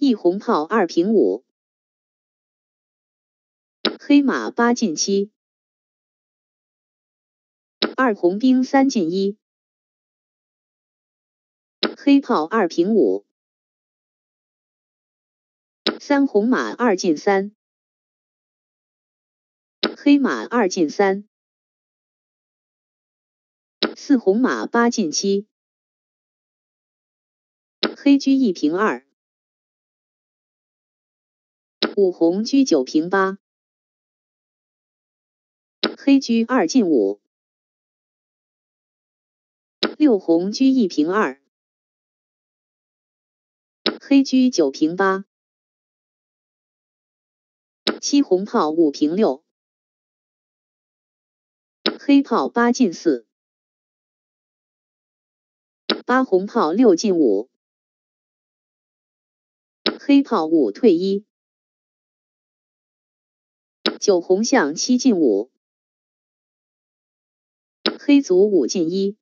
一红炮二平五，黑马八进七，二红兵三进一，黑炮二平五，三红马二进三，黑马二进三，四红马八进七，黑车一平二。五红车九平八，黑车二进五，六红车一平二，黑车九平八，七红炮五平六，黑炮八进四，八红炮六进五，黑炮五退一。九红象七进五，黑卒五进一，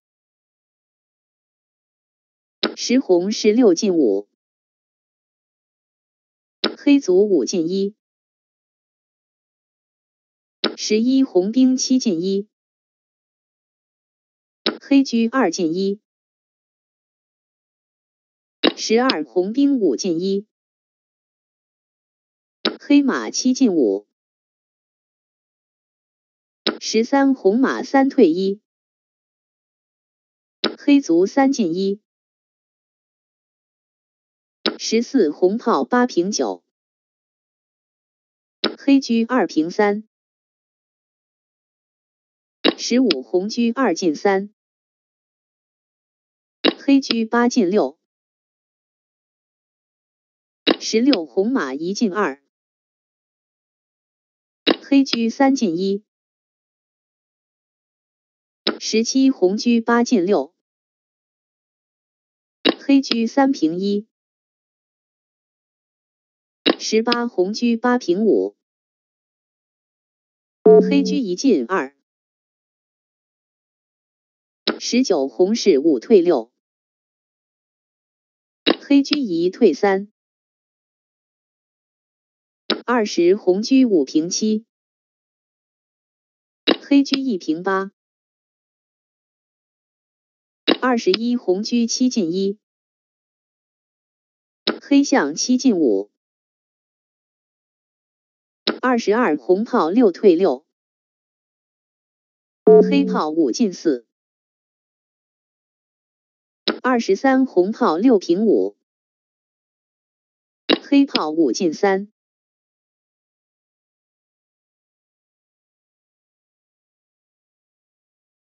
十红是六进五，黑卒五进一，十一红兵七进一，黑车二进一，十二红兵五进一，黑马七进五。十三红马三退一，黑卒三进一。十四红炮八平九，黑车二平三。十五红车二进三，黑车八进六。十六红马一进二，黑车三进一。十七红车八进六，黑车三平一。十八红车八平五，黑车一进二。十九红士五退六，黑车一退三。二十红车五平七，黑车一平八。二十一红车七进一，黑象七进五。二十二红炮六退六，黑炮五进四。二十三红炮六平五，黑炮五进三。